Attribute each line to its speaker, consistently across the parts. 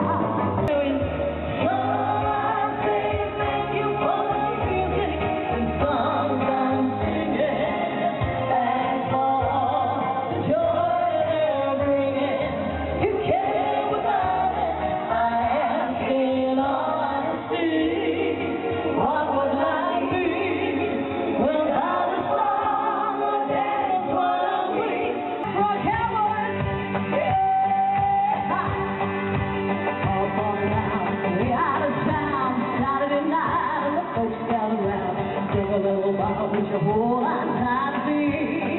Speaker 1: fire. Baka wish your whole and happy.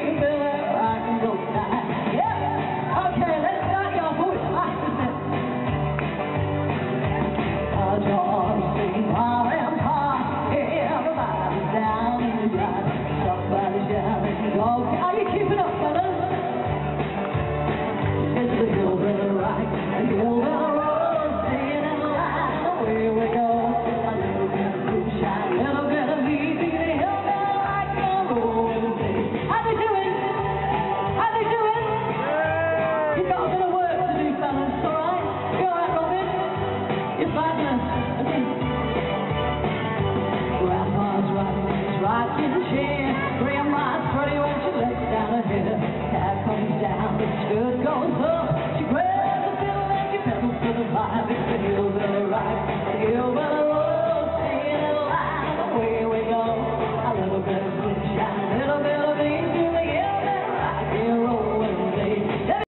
Speaker 1: rocking. Grandma's pretty when she lets down her hair. Dad comes down, the skirt goes up. She grabs the fiddle and she pedals to the vibe.